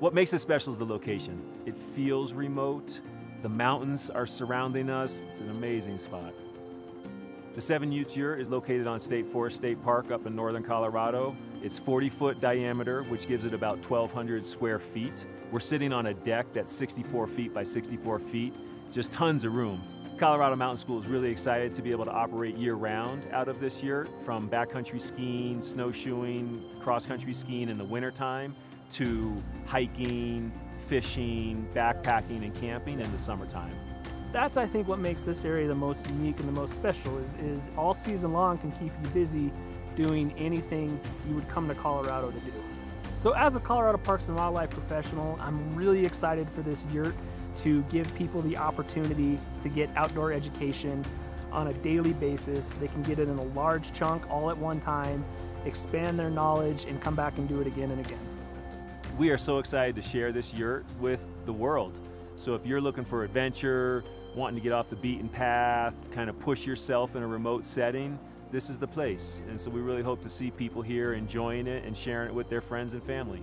What makes it special is the location. It feels remote. The mountains are surrounding us. It's an amazing spot. The Seven Utes Yurt is located on State Forest State Park up in northern Colorado. It's 40 foot diameter, which gives it about 1,200 square feet. We're sitting on a deck that's 64 feet by 64 feet, just tons of room. Colorado Mountain School is really excited to be able to operate year round out of this yurt, from backcountry skiing, snowshoeing, cross-country skiing in the wintertime, to hiking, fishing, backpacking, and camping in the summertime that's I think what makes this area the most unique and the most special is, is all season long can keep you busy doing anything you would come to Colorado to do. So as a Colorado Parks and Wildlife professional, I'm really excited for this yurt to give people the opportunity to get outdoor education on a daily basis. They can get it in a large chunk all at one time, expand their knowledge, and come back and do it again and again. We are so excited to share this yurt with the world. So if you're looking for adventure, wanting to get off the beaten path, kind of push yourself in a remote setting, this is the place. And so we really hope to see people here enjoying it and sharing it with their friends and family.